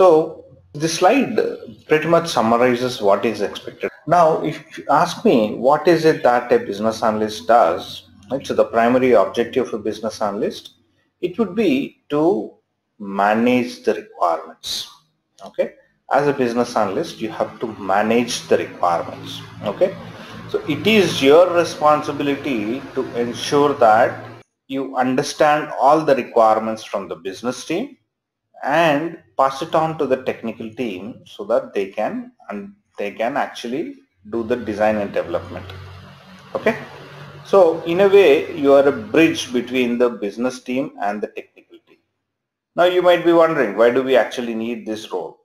So this slide pretty much summarizes what is expected. Now, if you ask me what is it that a business analyst does, right? So the primary objective of a business analyst, it would be to manage the requirements. Okay. As a business analyst, you have to manage the requirements. Okay. So it is your responsibility to ensure that you understand all the requirements from the business team and pass it on to the technical team so that they can and they can actually do the design and development. Okay? So in a way you are a bridge between the business team and the technical team. Now you might be wondering why do we actually need this role?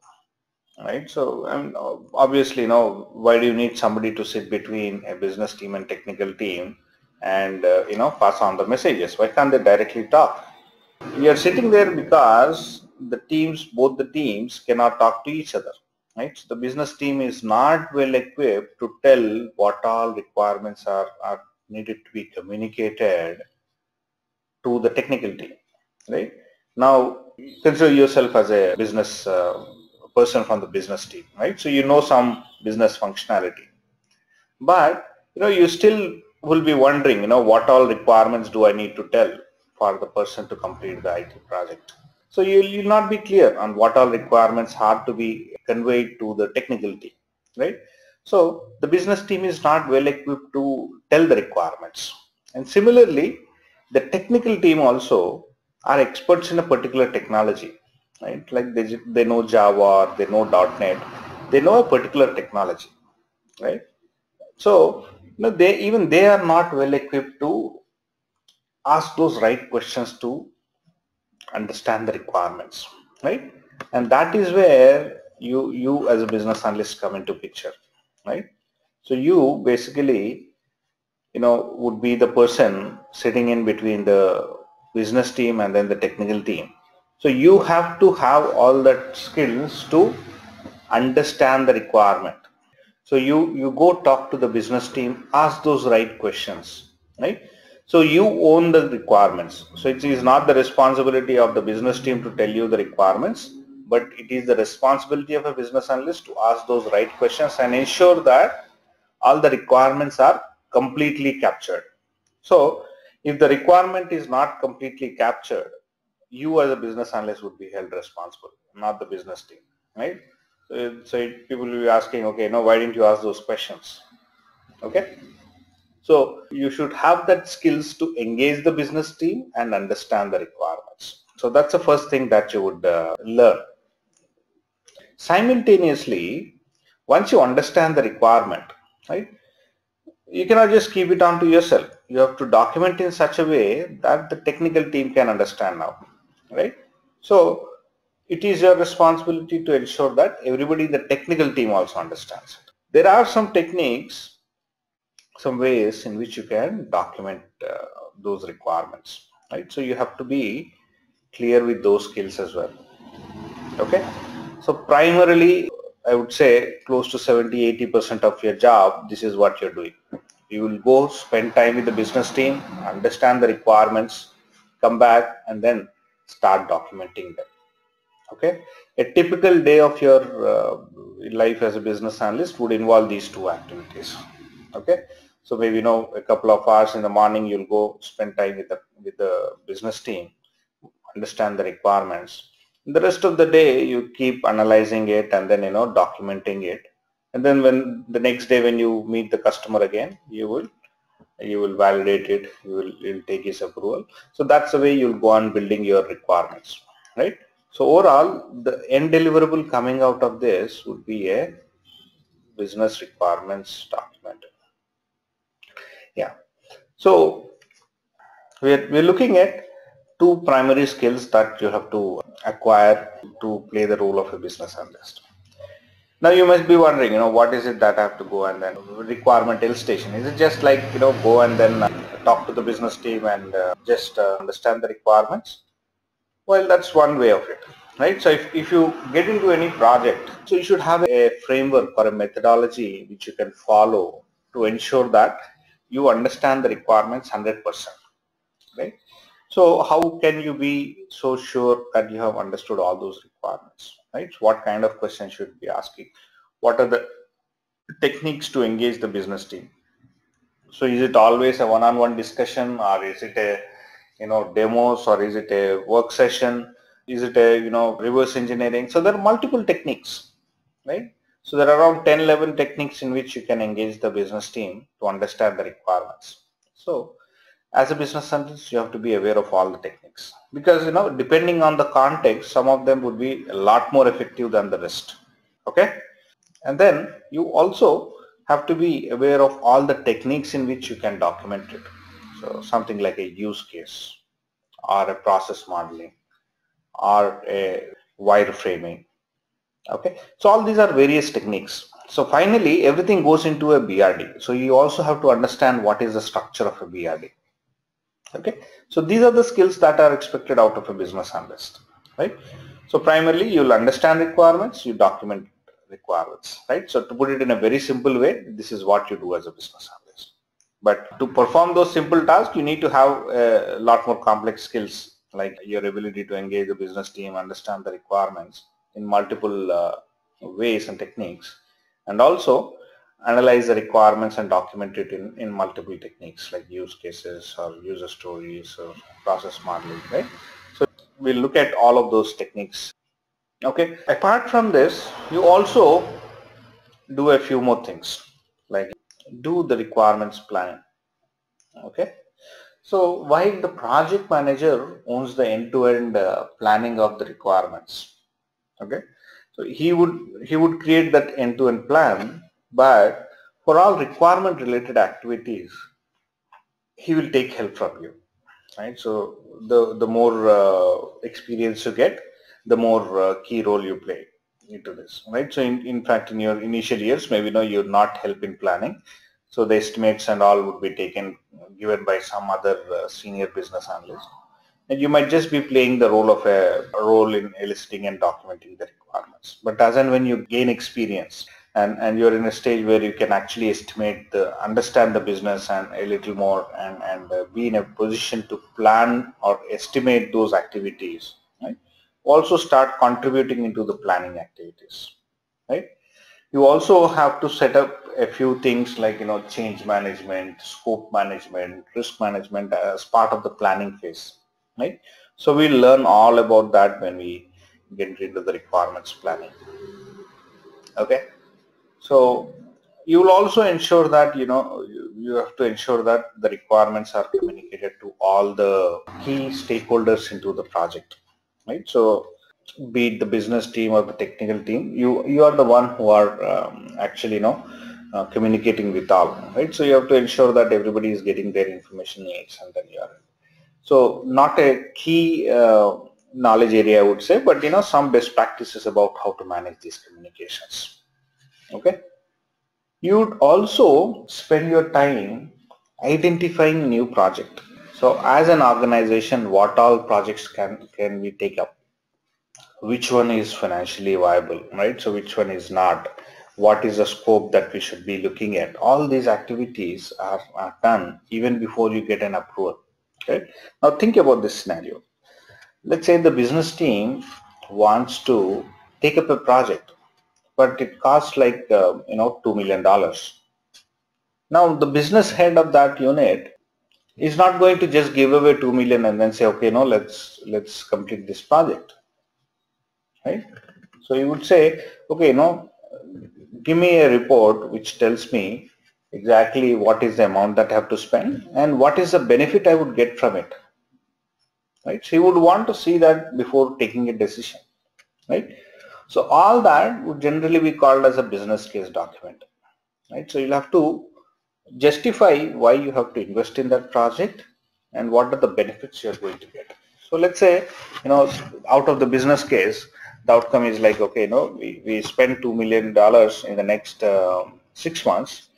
Right? So um, obviously you know why do you need somebody to sit between a business team and technical team and uh, you know pass on the messages? Why can't they directly talk? You're sitting there because the teams, both the teams cannot talk to each other. Right? So the business team is not well equipped to tell what all requirements are, are needed to be communicated to the technical team. Right? Now, consider yourself as a business uh, person from the business team, right? So you know some business functionality, but you know you still will be wondering, you know, what all requirements do I need to tell for the person to complete the IT project? So you will not be clear on what all requirements have to be conveyed to the technical team, right? So the business team is not well equipped to tell the requirements. And similarly, the technical team also are experts in a particular technology, right? Like they, they know Java, they know .NET, they know a particular technology, right? So you know, they even they are not well equipped to ask those right questions to understand the requirements right? And that is where you you as a business analyst come into picture right? So you basically you know would be the person sitting in between the business team and then the technical team. So you have to have all that skills to understand the requirement. So you you go talk to the business team ask those right questions right so you own the requirements. So it is not the responsibility of the business team to tell you the requirements, but it is the responsibility of a business analyst to ask those right questions and ensure that all the requirements are completely captured. So if the requirement is not completely captured, you as a business analyst would be held responsible, not the business team, right? So, so people will be asking, okay, now why didn't you ask those questions? Okay. So you should have that skills to engage the business team and understand the requirements. So that's the first thing that you would uh, learn. Simultaneously, once you understand the requirement, right, you cannot just keep it on to yourself. You have to document in such a way that the technical team can understand now, right? So it is your responsibility to ensure that everybody in the technical team also understands it. There are some techniques some ways in which you can document uh, those requirements right? So you have to be clear with those skills as well okay? So primarily i would say close to 70 80 percent of your job this is what you're doing. You will go spend time with the business team understand the requirements come back and then start documenting them okay? A typical day of your uh, life as a business analyst would involve these two activities okay so maybe you know a couple of hours in the morning you'll go spend time with the with the business team, understand the requirements. The rest of the day you keep analyzing it and then you know documenting it. And then when the next day when you meet the customer again, you will you will validate it, you will you'll take his approval. So that's the way you'll go on building your requirements, right? So overall, the end deliverable coming out of this would be a business requirements document. Yeah. So we're, we're looking at two primary skills that you have to acquire to play the role of a business analyst. Now you must be wondering, you know, what is it that I have to go and then requirement elicitation? Is it just like, you know, go and then uh, talk to the business team and uh, just uh, understand the requirements? Well, that's one way of it, right? So if, if you get into any project, so you should have a framework or a methodology which you can follow to ensure that you understand the requirements 100%, right? So how can you be so sure that you have understood all those requirements? right? What kind of questions should be asking? What are the techniques to engage the business team? So is it always a one-on-one -on -one discussion or is it a, you know, demos or is it a work session? Is it a, you know, reverse engineering? So there are multiple techniques, right? So there are around 10, 11 techniques in which you can engage the business team to understand the requirements. So as a business analyst, you have to be aware of all the techniques because, you know, depending on the context, some of them would be a lot more effective than the rest. Okay. And then you also have to be aware of all the techniques in which you can document it. So something like a use case or a process modeling or a wireframing. Okay, so all these are various techniques. So finally, everything goes into a BRD. So you also have to understand what is the structure of a BRD. Okay, so these are the skills that are expected out of a business analyst, right? So primarily, you'll understand requirements, you document requirements, right? So to put it in a very simple way, this is what you do as a business analyst. But to perform those simple tasks, you need to have a lot more complex skills like your ability to engage the business team, understand the requirements in multiple uh, ways and techniques, and also analyze the requirements and document it in, in multiple techniques like use cases or user stories or process modeling, right? So we'll look at all of those techniques. Okay? Apart from this you also do a few more things like do the requirements plan. Okay? So while the project manager owns the end-to-end -end, uh, planning of the requirements okay so he would he would create that end-to-end -end plan but for all requirement related activities he will take help from you right so the the more uh, experience you get the more uh, key role you play into this, right? So in, in fact, in your initial years, maybe no, you're not help in planning. So the estimates and all would be taken, given by some other uh, senior business analyst. And you might just be playing the role of a, a role in eliciting and documenting the requirements. But as and when you gain experience, and, and you're in a stage where you can actually estimate the understand the business and a little more and, and uh, be in a position to plan or estimate those activities right? also start contributing into the planning activities right you also have to set up a few things like you know change management scope management risk management as part of the planning phase right so we'll learn all about that when we get into the requirements planning okay so you will also ensure that you know you have to ensure that the requirements are communicated to all the key stakeholders into the project right? So be it the business team or the technical team, you you are the one who are um, actually you know uh, communicating with all, right? So you have to ensure that everybody is getting their information needs, and then you are. So not a key uh, knowledge area, I would say, but you know some best practices about how to manage these communications. Okay. You'd also spend your time identifying new project so as an organization, what all projects can, can we take up? Which one is financially viable, right? So which one is not? What is the scope that we should be looking at? All these activities are, are done even before you get an approval. Okay. Now think about this scenario. Let's say the business team wants to take up a project, but it costs like, uh, you know, $2 million. Now the business head of that unit is not going to just give away 2 million and then say okay no let's let's complete this project right so you would say okay no give me a report which tells me exactly what is the amount that I have to spend and what is the benefit I would get from it right? So you would want to see that before taking a decision right? So all that would generally be called as a business case document right? So you'll have to justify why you have to invest in that project and what are the benefits you're going to get. So let's say, you know, out of the business case, the outcome is like, okay, you know, we, we spend $2 million in the next uh, six months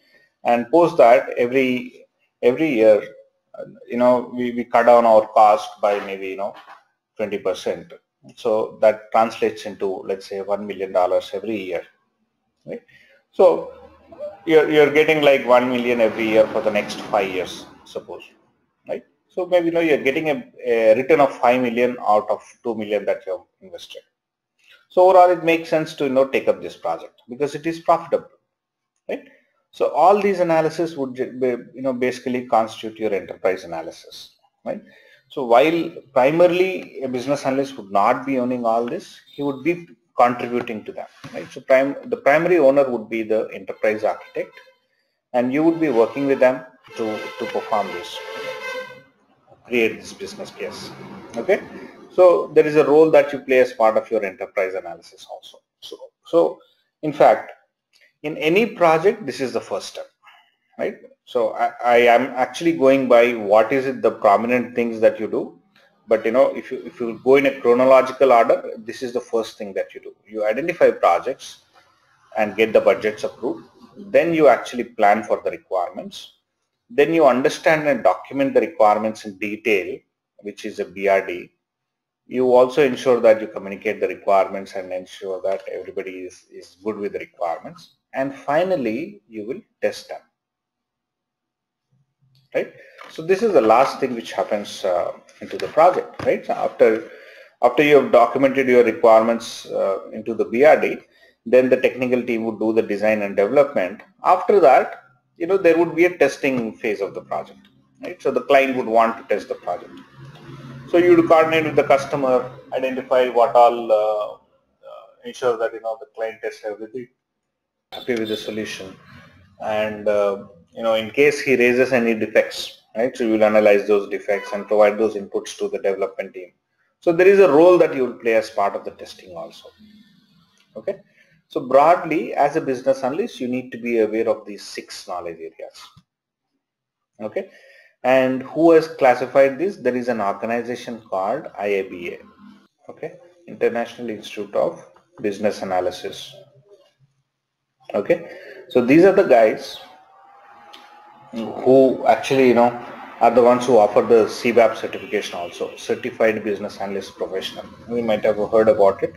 and post that every, every year, you know, we, we cut down our cost by maybe, you know, 20%. So that translates into, let's say, $1 million every year. Right? So you're, you're getting like 1 million every year for the next five years, suppose, right? So maybe you know you're getting a, a return of 5 million out of 2 million that you have invested. So overall, it makes sense to you know take up this project because it is profitable, right? So all these analysis would you know basically constitute your enterprise analysis, right? So while primarily a business analyst would not be owning all this, he would be contributing to that, right? So prime, the primary owner would be the enterprise architect and you would be working with them to, to perform this, create this business case, okay? So there is a role that you play as part of your enterprise analysis also. So, so in fact, in any project, this is the first step, right? So I, I am actually going by what is it the prominent things that you do. But you know, if you if you go in a chronological order, this is the first thing that you do. You identify projects and get the budgets approved. Then you actually plan for the requirements. Then you understand and document the requirements in detail, which is a BRD. You also ensure that you communicate the requirements and ensure that everybody is, is good with the requirements. And finally, you will test them right? So this is the last thing which happens uh, into the project, right? So after after you have documented your requirements uh, into the BRD, then the technical team would do the design and development. After that, you know, there would be a testing phase of the project, right? So the client would want to test the project. So you would coordinate with the customer, identify what all, uh, uh ensure that, you know, the client tests everything, happy with the solution. And uh, you know, in case he raises any defects, right? So you will analyze those defects and provide those inputs to the development team. So there is a role that you will play as part of the testing also. Okay. So broadly, as a business analyst, you need to be aware of these six knowledge areas. Okay. And who has classified this? There is an organization called IIBA. Okay. International Institute of Business Analysis. Okay. So these are the guys who actually you know are the ones who offer the CBAP certification also, Certified Business Analyst Professional. We might have heard about it,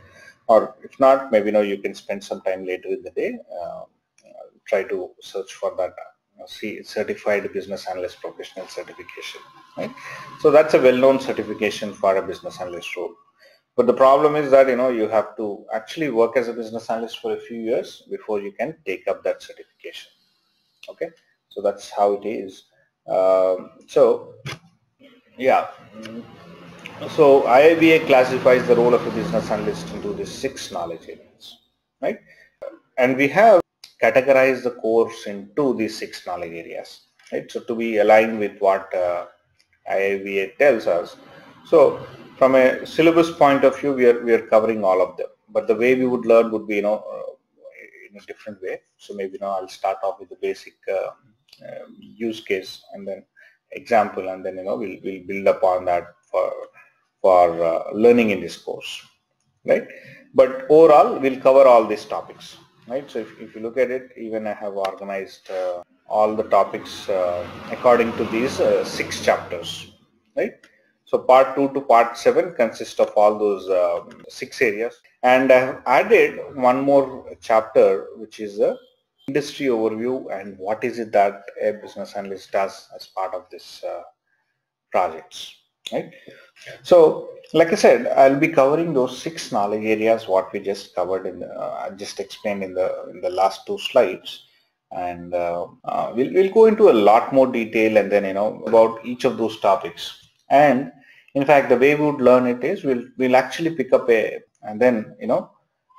or if not, maybe you you can spend some time later in the day, uh, try to search for that see Certified Business Analyst Professional certification. Right? So that's a well-known certification for a business analyst role. But the problem is that you know you have to actually work as a business analyst for a few years before you can take up that certification. Okay. So that's how it is. Um, so yeah. So IIBA classifies the role of a business analyst into the six knowledge areas, right? And we have categorized the course into these six knowledge areas, right? So to be aligned with what uh, IIBA tells us. So from a syllabus point of view, we are, we are covering all of them. But the way we would learn would be, you know, uh, in a different way. So maybe, know, I'll start off with the basic uh, um, use case and then example and then you know we'll, we'll build upon that for for uh, learning in this course right but overall we'll cover all these topics right? So if, if you look at it even I have organized uh, all the topics uh, according to these uh, six chapters right? So part 2 to part 7 consists of all those um, six areas. And I have added one more chapter which is a industry overview and what is it that a business analyst does as part of this uh, projects right so like I said I'll be covering those six knowledge areas what we just covered in the, uh, just explained in the in the last two slides and uh, uh, we'll, we'll go into a lot more detail and then you know about each of those topics and in fact the way we would learn it is we'll we'll actually pick up a and then you know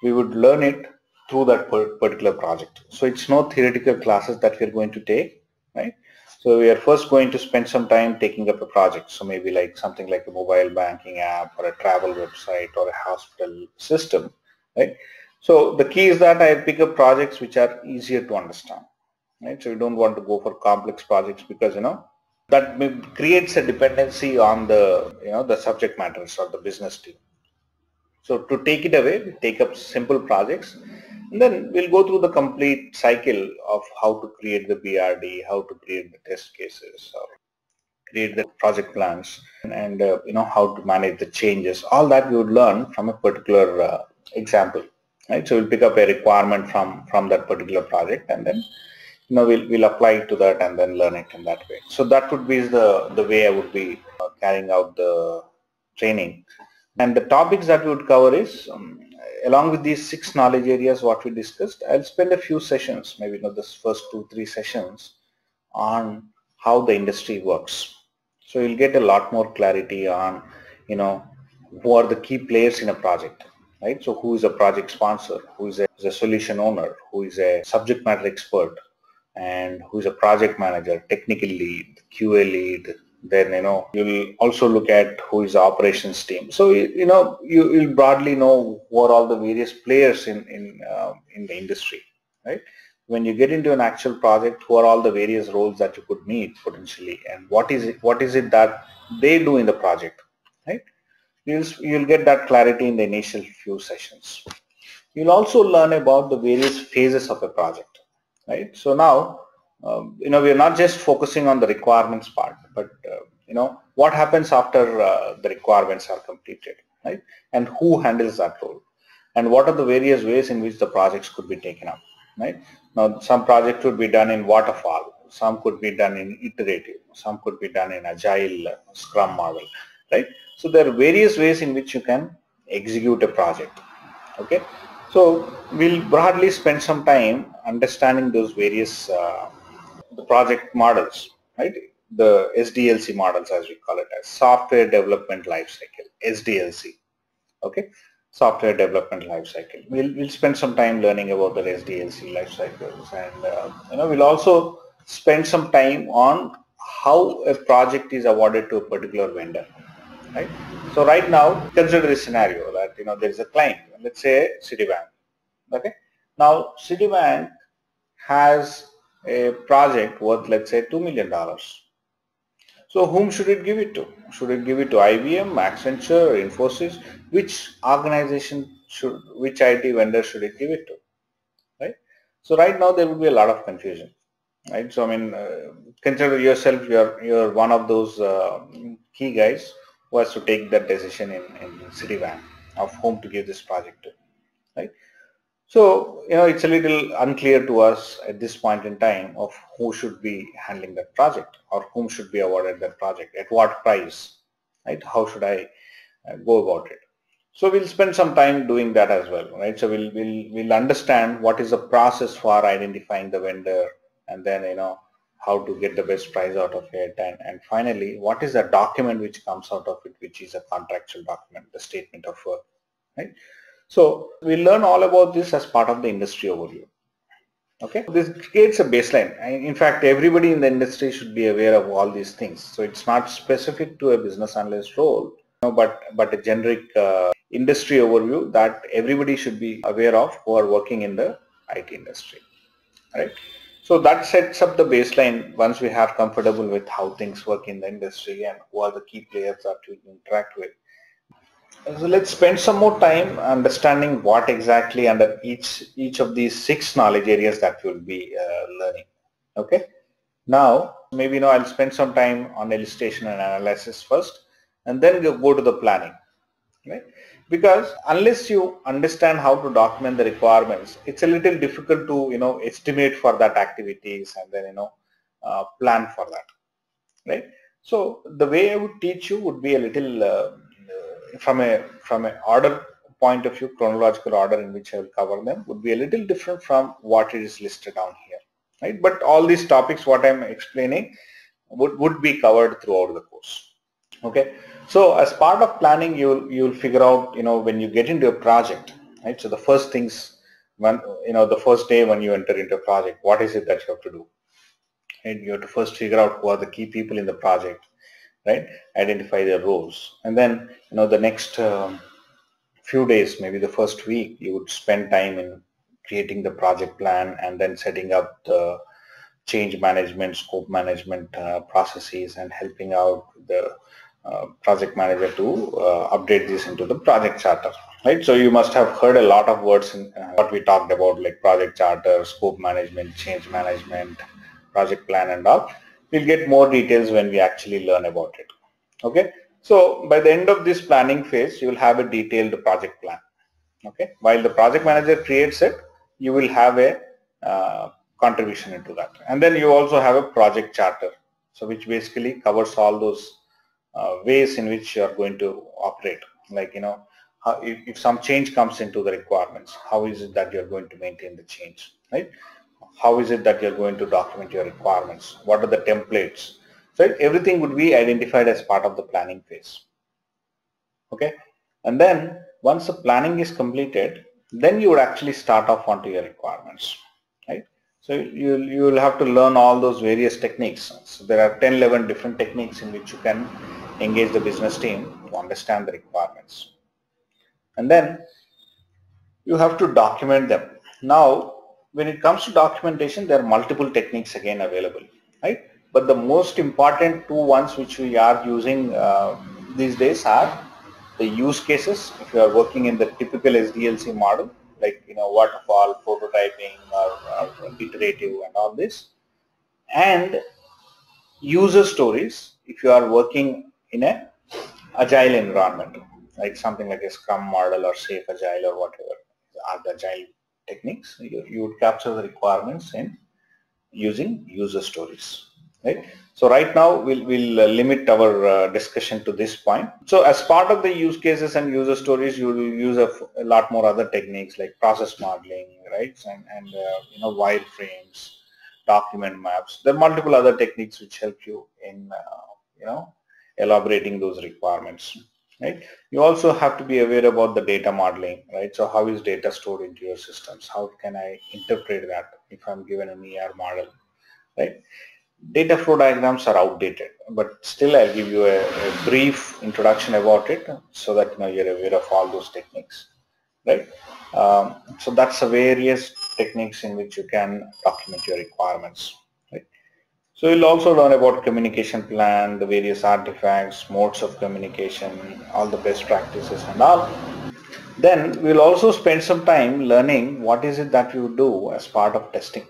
we would learn it through that particular project. So it's no theoretical classes that we're going to take, right? So we are first going to spend some time taking up a project. So maybe like something like a mobile banking app or a travel website or a hospital system, right? So the key is that I pick up projects which are easier to understand, right? So you don't want to go for complex projects because, you know, that creates a dependency on the, you know, the subject matters or the business team. So to take it away, we take up simple projects and then we'll go through the complete cycle of how to create the BRD, how to create the test cases, or create the project plans, and uh, you know how to manage the changes. All that we would learn from a particular uh, example, right? So we'll pick up a requirement from from that particular project, and then you know we'll we'll apply it to that and then learn it in that way. So that would be the the way I would be uh, carrying out the training. And the topics that we would cover is um, along with these six knowledge areas what we discussed, I'll spend a few sessions, maybe know, this first two, three sessions on how the industry works. So you'll get a lot more clarity on, you know, who are the key players in a project, right? So who is a project sponsor, who is a, is a solution owner, who is a subject matter expert, and who is a project manager, technical lead, QA lead, then you know you'll also look at who is the operations team. So you know you will broadly know who are all the various players in in uh, in the industry right? When you get into an actual project who are all the various roles that you could meet potentially and what is it what is it that they do in the project right? You'll you'll get that clarity in the initial few sessions. You'll also learn about the various phases of a project right? So now um, you know, we are not just focusing on the requirements part, but uh, you know, what happens after uh, the requirements are completed, right? And who handles that role? And what are the various ways in which the projects could be taken up, right? Now, some projects could be done in waterfall, some could be done in iterative, some could be done in agile uh, scrum model, right? So there are various ways in which you can execute a project, okay? So we'll broadly spend some time understanding those various uh, the project models, right? The SDLC models as we call it as software development lifecycle, SDLC. Okay, software development lifecycle. We'll we'll spend some time learning about the SDLC life cycles, and uh, you know we'll also spend some time on how a project is awarded to a particular vendor, right? So right now, consider this scenario that you know there is a client. Let's say Citibank. Okay. Now Citibank has a project worth let's say $2 million. So whom should it give it to? Should it give it to IBM, Accenture, Infosys? Which organization should, which IT vendor should it give it to? Right? So right now there will be a lot of confusion. Right? So I mean, uh, consider yourself, you're, you're one of those uh, key guys who has to take that decision in, in Citibank of whom to give this project to. Right? So, you know, it's a little unclear to us at this point in time of who should be handling that project or whom should be awarded that project, at what price, right? How should I uh, go about it? So we'll spend some time doing that as well, right? So we'll, we'll, we'll understand what is the process for identifying the vendor and then, you know, how to get the best price out of it. And, and finally, what is the document which comes out of it, which is a contractual document, the statement of work, right? So we learn all about this as part of the industry overview. Okay, this creates a baseline. In fact, everybody in the industry should be aware of all these things. So it's not specific to a business analyst role, but but a generic uh, industry overview that everybody should be aware of who are working in the IT industry. Right. So that sets up the baseline once we have comfortable with how things work in the industry and who are the key players that we interact with so let's spend some more time understanding what exactly under each each of these six knowledge areas that you'll be uh, learning. Okay. Now, maybe you know I'll spend some time on elicitation and analysis first, and then we'll go to the planning. Right? Because unless you understand how to document the requirements, it's a little difficult to you know estimate for that activities and then you know uh, plan for that. Right? So the way I would teach you would be a little uh, from a from an order point of view, chronological order in which I will cover them would be a little different from what it is listed down here, right? But all these topics, what I'm explaining, would, would be covered throughout the course. Okay, so as part of planning, you'll you'll figure out, you know, when you get into a project, right? So the first things, when you know, the first day when you enter into a project, what is it that you have to do? And you have to first figure out who are the key people in the project right? Identify their roles. And then you know the next um, few days maybe the first week you would spend time in creating the project plan and then setting up the change management scope management uh, processes and helping out the uh, project manager to uh, update this into the project charter right? So you must have heard a lot of words in uh, what we talked about like project charter scope management change management project plan and all We'll get more details when we actually learn about it. Okay. So by the end of this planning phase, you will have a detailed project plan. Okay. While the project manager creates it, you will have a uh, contribution into that. And then you also have a project charter. So which basically covers all those uh, ways in which you are going to operate. Like, you know, how, if, if some change comes into the requirements, how is it that you're going to maintain the change, right? How is it that you're going to document your requirements? What are the templates? So everything would be identified as part of the planning phase. Okay. And then once the planning is completed, then you would actually start off onto your requirements, right? So you you will have to learn all those various techniques. So there are 10, 11 different techniques in which you can engage the business team to understand the requirements. And then you have to document them. Now, when it comes to documentation, there are multiple techniques again available, right? But the most important two ones which we are using uh, these days are the use cases. If you are working in the typical SDLC model, like you know waterfall, prototyping, or, or iterative, and all this, and user stories. If you are working in a agile environment, like something like a Scrum model or Safe Agile or whatever agile techniques, you, you would capture the requirements in using user stories, right? So right now we'll, we'll uh, limit our uh, discussion to this point. So as part of the use cases and user stories, you will use a, lot more other techniques like process modeling, right? And, and uh, you know, wireframes, document maps. There are multiple other techniques which help you in, uh, you know, elaborating those requirements right? You also have to be aware about the data modeling, right? So how is data stored into your systems? How can I interpret that if I'm given an ER model, right? Data flow diagrams are outdated, but still I'll give you a, a brief introduction about it so that you know you're aware of all those techniques, right? Um, so that's the various techniques in which you can document your requirements. So you'll also learn about communication plan, the various artifacts, modes of communication, all the best practices and all. Then we'll also spend some time learning what is it that you do as part of testing.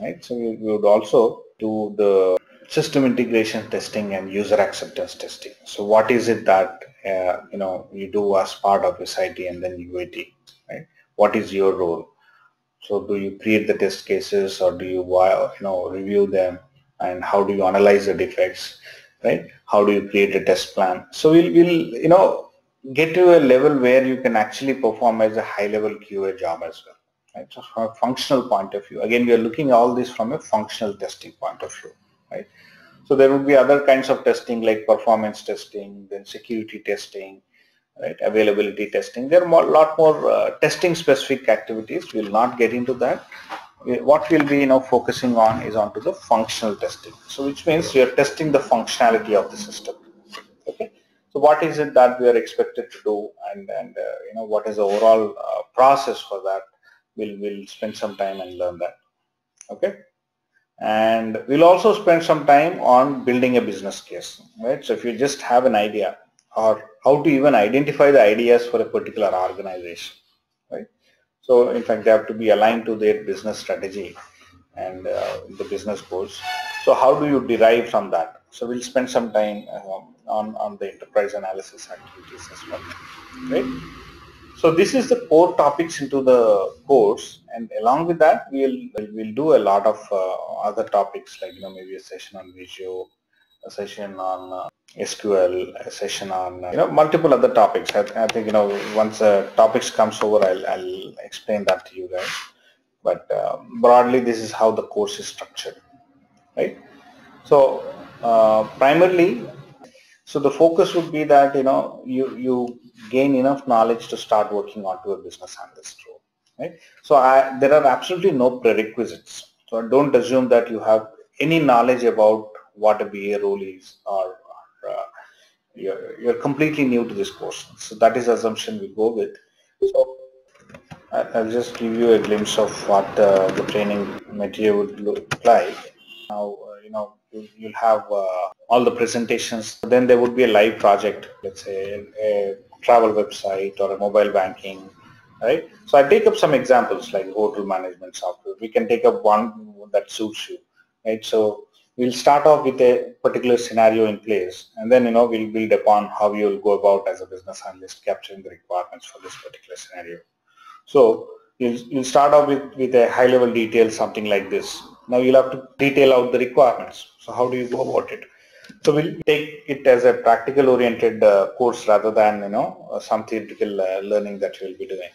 Right? So we, would also do the system integration testing and user acceptance testing. So what is it that uh, you know you do as part of SIT and then UAT? Right? What is your role? So do you create the test cases or do you you know review them and how do you analyze the defects, right? How do you create a test plan? So we'll, we'll you know get to a level where you can actually perform as a high level QA job as well. Right? So from a functional point of view, again we are looking at all this from a functional testing point of view, right? So there will be other kinds of testing like performance testing, then security testing, right? Availability testing. There are a lot more uh, testing specific activities. We'll not get into that. What we'll be you know focusing on is onto the functional testing. So which means we are testing the functionality of the system. Okay. So what is it that we are expected to do, and and uh, you know what is the overall uh, process for that? We'll we'll spend some time and learn that. Okay and we'll also spend some time on building a business case right so if you just have an idea or how to even identify the ideas for a particular organization, right? So in fact, they have to be aligned to their business strategy and uh, the business goals. So how do you derive from that? So we'll spend some time um, on, on the enterprise analysis activities as well, right? So this is the core topics into the course and along with that we'll we'll do a lot of uh, other topics like you know maybe a session on Visio, a session on uh, SQL, session on you know multiple other topics. I, I think you know once the topics comes over, I'll, I'll explain that to you guys. But uh, broadly, this is how the course is structured, right? So uh, primarily, so the focus would be that you know you you gain enough knowledge to start working onto a business analyst role, right? So I, there are absolutely no prerequisites. So don't assume that you have any knowledge about what a BA role is or, you're, you're completely new to this course. So that is the assumption we go with. So I'll just give you a glimpse of what uh, the training material would look like. Now, uh, you know, you'll have uh, all the presentations. Then there would be a live project, let's say a travel website or a mobile banking, right? So I take up some examples like hotel management software. We can take up one that suits you, right? So we'll start off with a particular scenario in place and then you know we'll build upon how you'll go about as a business analyst capturing the requirements for this particular scenario. So you'll, you'll start off with, with a high level detail something like this. Now you'll have to detail out the requirements. So how do you go about it? So we'll take it as a practical oriented uh, course rather than, you know, some theoretical uh, learning that we'll be doing,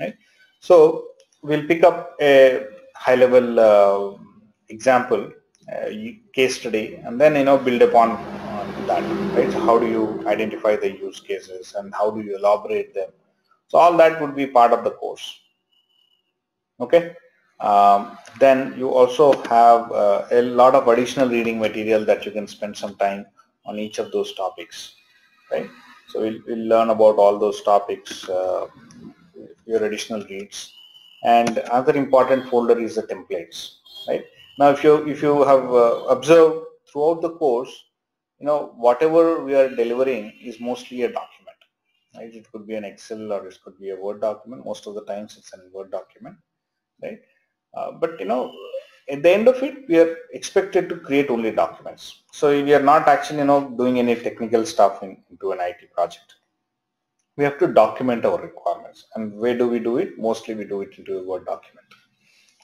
right? So we'll pick up a high level uh, example, uh, case study, and then, you know, build upon that, right? So how do you identify the use cases and how do you elaborate them? So all that would be part of the course. Okay. Um, then you also have uh, a lot of additional reading material that you can spend some time on each of those topics, right? So we'll, we'll learn about all those topics, uh, your additional reads. And another important folder is the templates, right? Now, if you if you have uh, observed throughout the course, you know whatever we are delivering is mostly a document, right? It could be an Excel or it could be a Word document. Most of the times, it's a Word document, right? Uh, but you know, at the end of it, we are expected to create only documents. So we are not actually, you know, doing any technical stuff in, into an IT project. We have to document our requirements. And where do we do it? Mostly we do it into a Word document.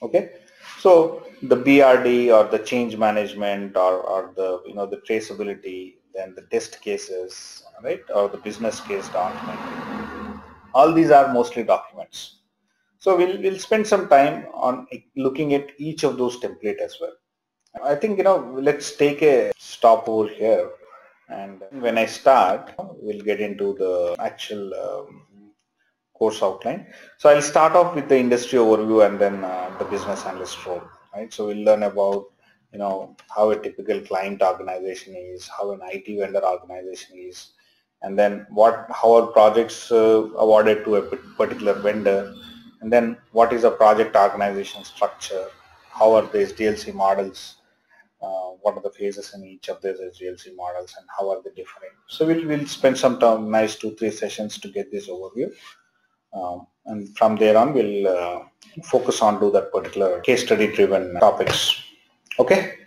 Okay. So the BRD or the change management or, or the, you know, the traceability, then the test cases, right, or the business case document. All these are mostly documents. So we'll, we'll spend some time on looking at each of those template as well. I think, you know, let's take a stop over here. And when I start, we'll get into the actual um, course outline. So I'll start off with the industry overview and then uh, the business analyst role, right? So we'll learn about, you know, how a typical client organization is, how an IT vendor organization is, and then what, how are projects uh, awarded to a particular vendor, and then what is a project organization structure? How are the SDLC models? Uh, what are the phases in each of these SDLC models and how are they different? So we'll, we'll spend some time, nice two, three sessions to get this overview. Um, and from there on, we'll uh, focus on to that particular case study driven topics. Okay.